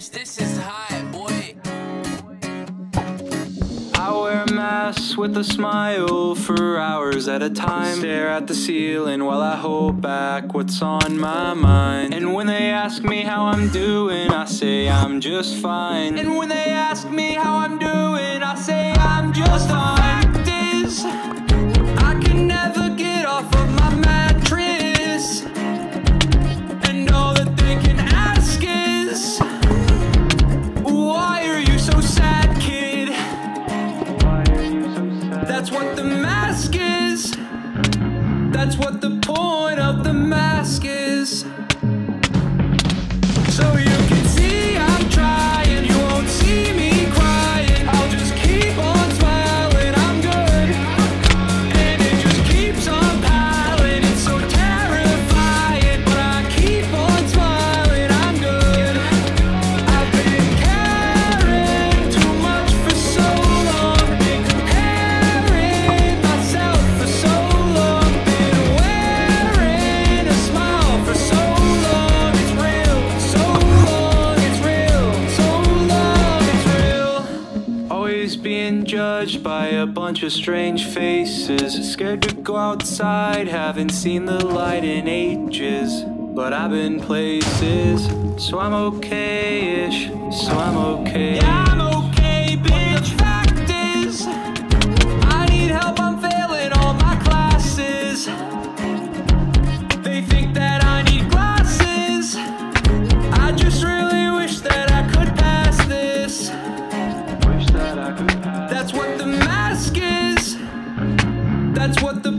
bitch, this is hot, boy. I wear a mask with a smile for hours at a time. Stare at the ceiling while I hold back what's on my mind. And when they ask me how I'm doing, I say I'm just fine. And when they ask me how I'm doing, I say I'm just fine. That's what the mask is. That's what the judged by a bunch of strange faces. Scared to go outside, haven't seen the light in ages. But I've been places, so I'm okay ish. So I'm okay. Yeah, I'm okay. That's what the